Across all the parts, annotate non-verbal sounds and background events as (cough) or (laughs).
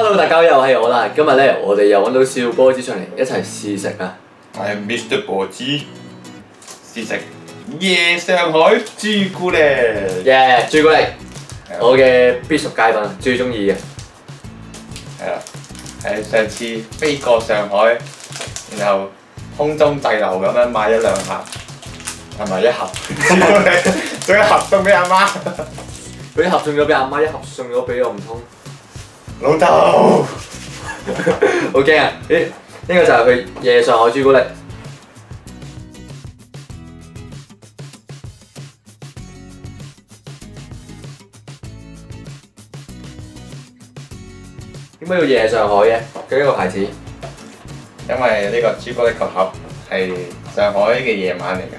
Hello，大家又係我啦。今日咧，我哋又揾到少波子上嚟一齊試食啊！我係 Mr 波子，試食夜上海朱古力。耶，朱古力，我嘅必屬佳品，最中意嘅。係啦，係上次飛過上海，然後空中滯留咁樣買咗兩盒，係咪一盒朱古力？(laughs) (laughs) 仲一盒送俾阿媽。(laughs) 佢一盒送咗俾阿媽，一盒送咗俾我唔通。老豆，(laughs) 好驚啊！咦，呢個就係佢夜上海朱古力。點解要夜上海嘅？佢呢個牌子。因為呢個朱古力個盒係上海嘅夜晚嚟嘅。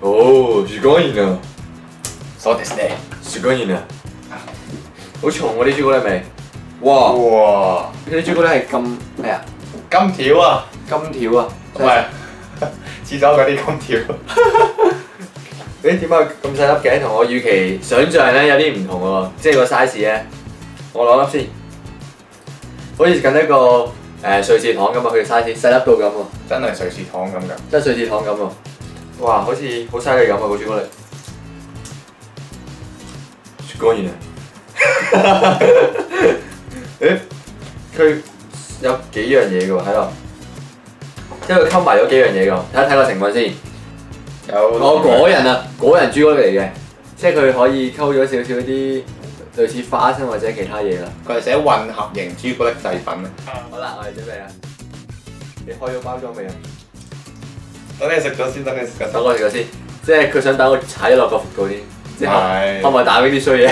哦，樹果然啊，そうですね。樹果然啊，好重喎啲朱古力味。 哇！哇！呢啲朱古力係金咩啊？金條啊，金條啊，唔係廁所嗰啲金條。(laughs) 誒點解咁細粒嘅？同我預期想象咧有啲唔同喎，即係個 size 咧。我攞粒先，好似近一個誒、呃、瑞士糖咁啊！佢嘅 size 細粒到咁喎，真係瑞士糖咁㗎。真係瑞士糖咁喎。哇！好似好犀利咁啊個朱古力。雪果然啊！(laughs) 誒，佢有幾樣嘢嘅喎喺度，即係佢溝埋咗幾樣嘢㗎。睇一睇個成分先。有我果仁啊，果仁朱古力嚟嘅，即係佢可以溝咗少少啲類似花生或者其他嘢啦。佢係寫混合型朱古力製品啊！好啦，我哋準備啊！你開咗包裝未啊？等你食咗先，等你食咗等我食咗先，即係佢想等我踩咗落個闊度先，之後係可唔可以打俾啲衰嘢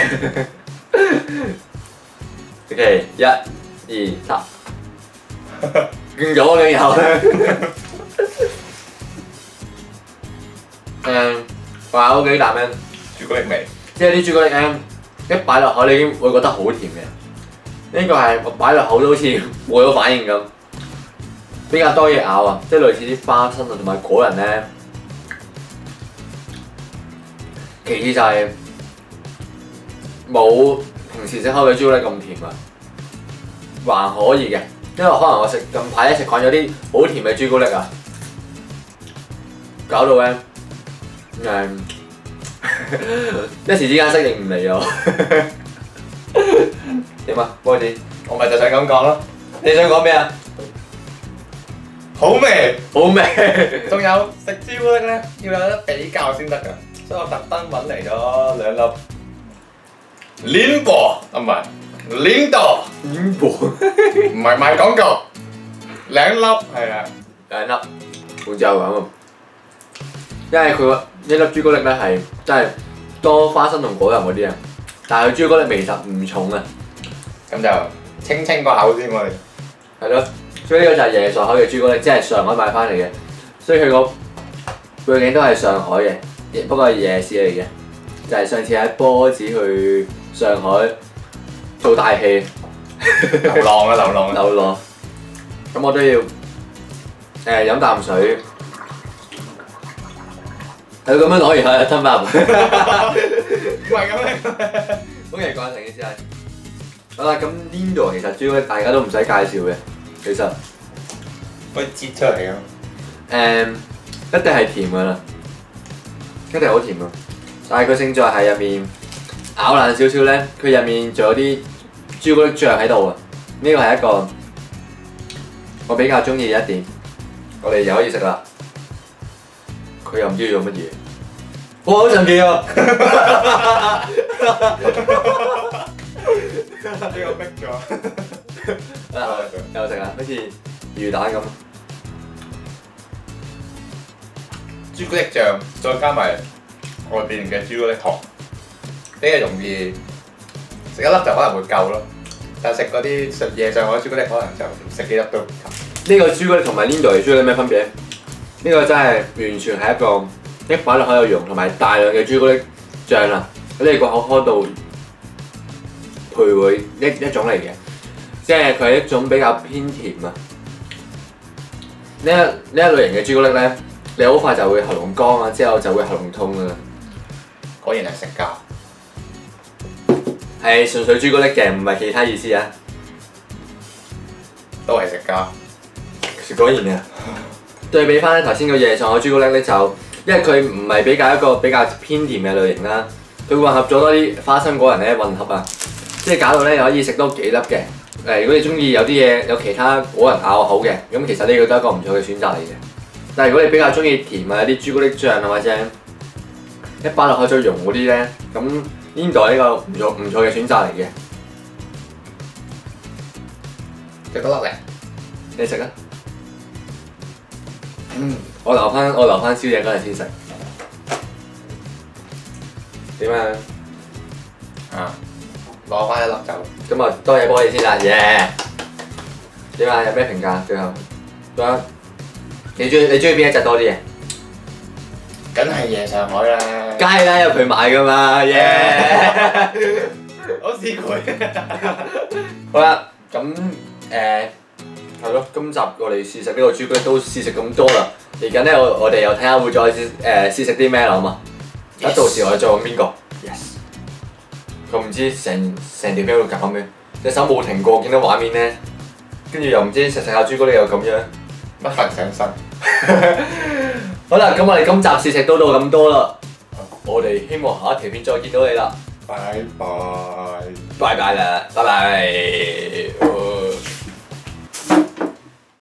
？OK，一、二、三，見咗嘅然後誒，話有幾啖咧？朱古力味，即係啲朱古力咧，一擺落口你已經會覺得好甜嘅。呢、個係我擺落口都好似冇咗反應咁，比較多嘢咬啊，即係類似啲花生啊同埋果仁咧。其次就係冇平時食開嘅朱古力咁甜啊，還可以嘅，因為可能我食近排咧食慣咗啲好甜嘅朱古力啊，搞到咧誒。(laughs) 一時之間適應唔嚟啊！(laughs) 點啊，波子？我咪就想咁講咯，你想講咩啊？好味。好味！仲有食朱古力咧，要有得比較先得㗎，所以我特登揾嚟咗兩粒鏈波，啊唔係鏈度，點播？唔係賣廣告，兩粒係啊，兩粒，好就咁啊！因為佢個一粒朱古力咧係真係多花生同果仁嗰啲啊，但係佢朱古力味就唔重啊，咁就清清個口先我哋。係咯。所以呢個就係夜上海嘅朱古力，即係上海買翻嚟嘅，所以佢個背景都係上海嘅，不過係夜市嚟嘅，就係、上次喺波子去上海做大戲。流浪啊流浪啊！流浪，咁我都要誒飲啖水，係咁樣攞完係吞翻入去。唔係咁咧，好奇怪成件事係。好啦，咁 Lindo 其實主要大家都唔使介紹嘅，其實可以擠出嚟啊！誒、一定係甜噶啦，一定好甜啊！但係佢勝在係入面咬爛少少咧，佢入面仲有啲朱古力醬喺度啊！呢個係一個我比較中意嘅一點，我哋又可以食啦。佢又唔知做乜嘢，哇！好神奇啊！呢個逼咗。啊又食啊，好似魚蛋咁。朱古力醬，再加埋外邊嘅朱古力糖，呢個容易食一粒就可能會夠咯。但係食嗰啲食夜上海朱古力，可能就食幾粒都唔夠。呢個朱古力同埋 Lindo 嘅朱古力咩分別？呢、個真係完全係一個一擺落口有溶同埋大量嘅朱古力醬啦，喺你個口腔度徘徊一一種嚟嘅，即係佢係一種比較偏甜啊。呢一呢一類型嘅朱古力咧，你好快就會喉嚨乾啊，之後就會喉嚨痛啊。果然係食教。係純粹朱古力嘅，唔係其他意思啊。都係食家。果然啊。對比翻咧頭先個椰菜嘅朱古力咧，就因為佢唔係比較一個比較偏甜嘅類型啦，佢混合咗多啲花生果仁咧混合啊，即係搞到咧可以食多幾粒嘅。誒，如果你中意有啲嘢有其他果仁咬口嘅，咁其實呢個都係一個唔錯嘅選擇嚟嘅。但係如果你比較中意甜啊，有啲朱古力醬啊或者一擺落去再溶嗰啲咧，咁呢度係一個唔錯唔錯嘅選擇嚟嘅。食得粒嚟。你食啊？嗯，我留翻我留翻宵夜嗰陣先食。點啊？啊！攞翻一粒走。咁啊，多謝波你先啦，耶！點啊？有咩評價？最後，仲有你中意你中意邊一隻多啲嘅？梗係夜上海啦。梗係啦，有佢買噶嘛，耶！(laughs) 我試佢。好啦，咁誒係咯，今集我哋試食呢個朱古力都試食咁多啦。嚟緊咧，我我哋又睇下會再試誒試食啲咩啦，好嘛？咁 Yes 到時我哋再揾邊個？Yes。佢唔知成成條片喺度搞咩，隻手冇停過，見到畫面咧，跟住又唔知食食下朱古力又咁樣。乜瞓上身？好啦，咁我哋今集試食都到咁多啦，我哋希望下一條片再見到你啦，拜拜。拜拜啦，拜拜。